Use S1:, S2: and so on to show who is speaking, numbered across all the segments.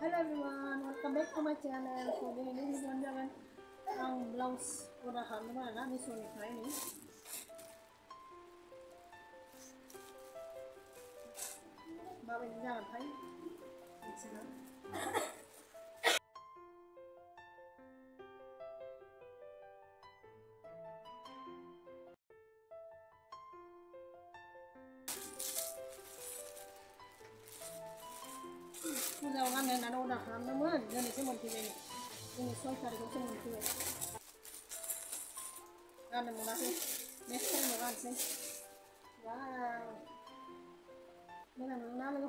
S1: Hello everyone, welcome back to my channel. Today ini dipanjangan ang blouse udahan naman na ni Sony Kai ni. Babin jangan thấy. Sila. నేను అడవుడు అందము నేను నిజం మంచివేను నేను ఇష్టం సరిగ్గా మంచివే రాను నాకు నెక్స్ట్ టైం రాను వా నేను నాలుగు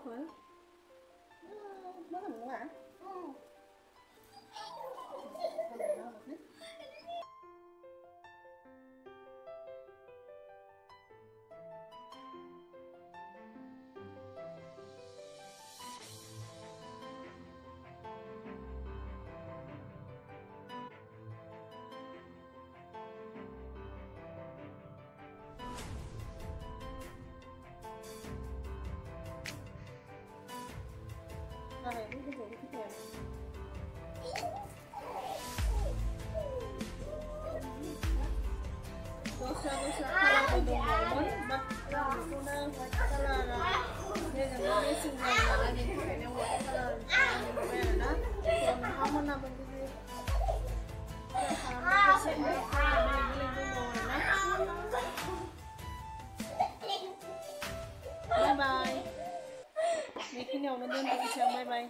S1: Gracias. 那我们先走一下，拜拜。